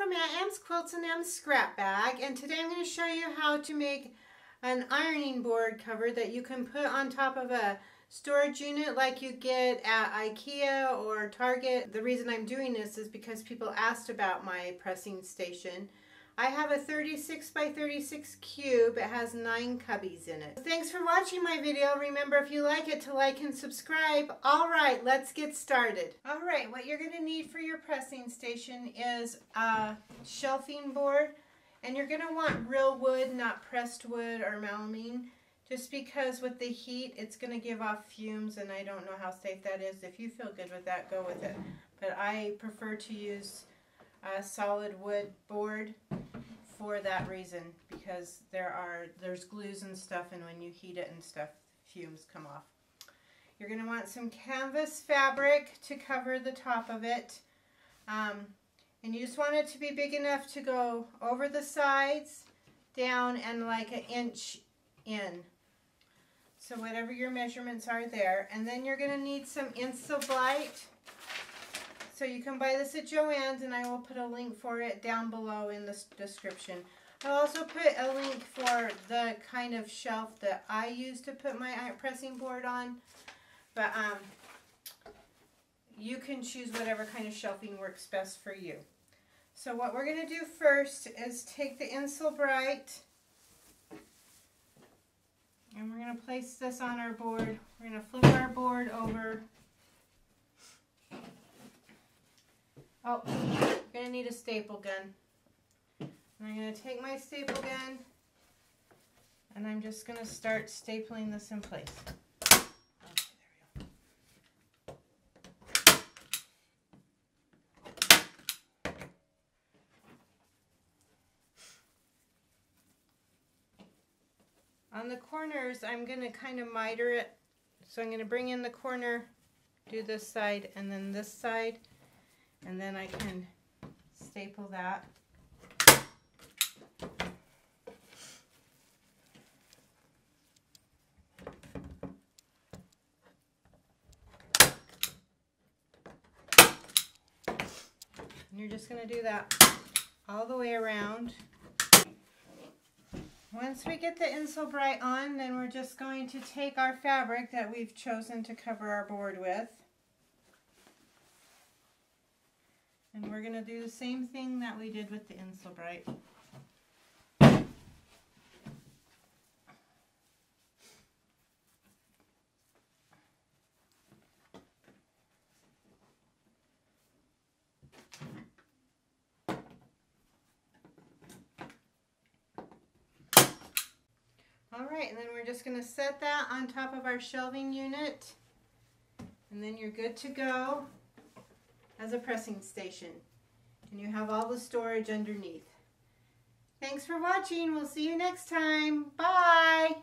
from Aunt Em's Quilts and Em's Scrap Bag and today I'm going to show you how to make an ironing board cover that you can put on top of a storage unit like you get at Ikea or Target. The reason I'm doing this is because people asked about my pressing station I have a 36 by 36 cube. It has nine cubbies in it. Thanks for watching my video. Remember if you like it to like and subscribe. All right, let's get started. All right, what you're going to need for your pressing station is a shelving board. And you're going to want real wood, not pressed wood or melamine. Just because with the heat, it's going to give off fumes and I don't know how safe that is. If you feel good with that, go with it. But I prefer to use a solid wood board for that reason because there are there's glues and stuff and when you heat it and stuff fumes come off. You're going to want some canvas fabric to cover the top of it. Um, and you just want it to be big enough to go over the sides, down, and like an inch in. So whatever your measurements are there. And then you're going to need some Insul-Bright so you can buy this at Joann's and I will put a link for it down below in the description. I'll also put a link for the kind of shelf that I use to put my pressing board on. But um, you can choose whatever kind of shelving works best for you. So what we're going to do first is take the Insul-Bright and we're going to place this on our board. We're going to flip our board over Oh, I'm going to need a staple gun. And I'm going to take my staple gun and I'm just going to start stapling this in place. On the corners, I'm going to kind of miter it. So I'm going to bring in the corner, do this side, and then this side and then I can staple that. And you're just going to do that all the way around. Once we get the Insul Bright on, then we're just going to take our fabric that we've chosen to cover our board with And we're going to do the same thing that we did with the Insul-Bright. Alright, and then we're just going to set that on top of our shelving unit. And then you're good to go as a pressing station. And you have all the storage underneath. Thanks for watching. We'll see you next time. Bye.